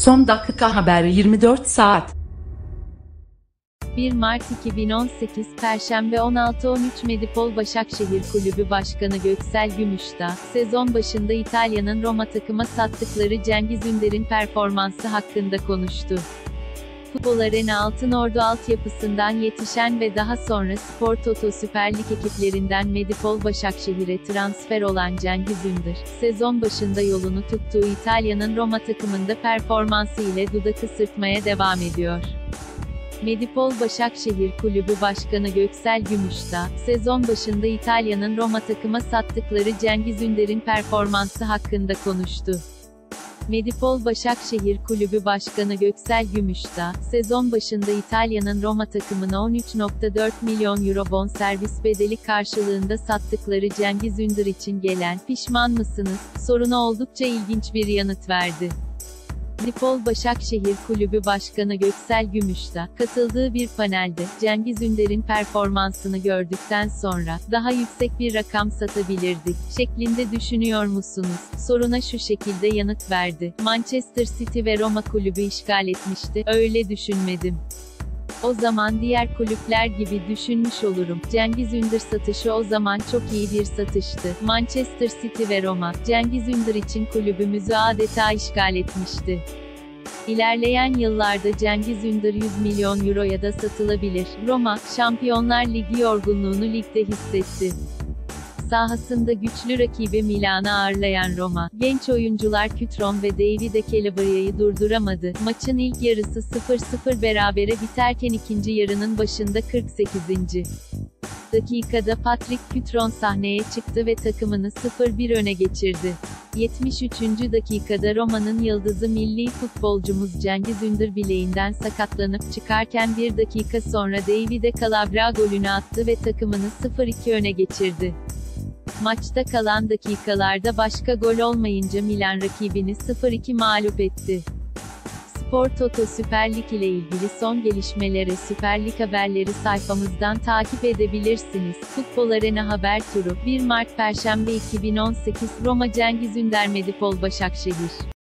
Son dakika haberi 24 saat. 1 Mart 2018 Perşembe 16-13 Medipol Başakşehir Kulübü Başkanı Göksel Gümüşdağ, sezon başında İtalya'nın Roma takıma sattıkları Cengiz Ünder'in performansı hakkında konuştu. Futbol Arena Altınordu altyapısından yetişen ve daha sonra Spor Toto Süper Lig ekiplerinden Medipol Başakşehir'e transfer olan Cengiz Ünder, sezon başında yolunu tuttuğu İtalya'nın Roma takımında performansı ile dudak ısırtmaya devam ediyor. Medipol Başakşehir Kulübü Başkanı Göksel Gümüşdağ, sezon başında İtalya'nın Roma takıma sattıkları Cengiz Ünder'in performansı hakkında konuştu. Medipol Başakşehir Kulübü Başkanı Göksel Gümüşdağ, sezon başında İtalya'nın Roma takımına 13.4 milyon euro bonservis bedeli karşılığında sattıkları Cengiz Ünder için gelen, pişman mısınız, soruna oldukça ilginç bir yanıt verdi. Medipol Başakşehir Kulübü Başkanı Göksel Gümüşdağ, katıldığı bir panelde, Cengiz Ünder'in performansını gördükten sonra, daha yüksek bir rakam satabilirdik, şeklinde düşünüyor musunuz? Soruna şu şekilde yanıt verdi. Manchester City ve Roma kulübü işgal etmişti, öyle düşünmedim. O zaman diğer kulüpler gibi düşünmüş olurum. Cengiz Ünder satışı o zaman çok iyi bir satıştı. Manchester City ve Roma, Cengiz Ünder için kulübümüzü adeta işgal etmişti. İlerleyen yıllarda Cengiz Ünder 100 milyon euroya da satılabilir. Roma, Şampiyonlar Ligi yorgunluğunu ligde hissetti sahasında güçlü rakibi Milan'ı ağırlayan Roma, genç oyuncular Kütron ve Davide Calabria'yı durduramadı. Maçın ilk yarısı 0-0 berabere biterken ikinci yarının başında 48. dakikada Patrick Kütron sahneye çıktı ve takımını 0-1 öne geçirdi. 73. dakikada Roma'nın yıldızı milli futbolcumuz Cengiz Ünder bileğinden sakatlanıp çıkarken bir dakika sonra Davide Calabria golünü attı ve takımını 0-2 öne geçirdi. Maçta kalan dakikalarda başka gol olmayınca Milan rakibini 0-2 mağlup etti. Spor Toto Süper Lig ile ilgili son gelişmelere Süper Lig haberleri sayfamızdan takip edebilirsiniz. Futbol Arena Haber Turu 1 Mart Perşembe 2018 Roma Cengiz Ünder Medipol Başakşehir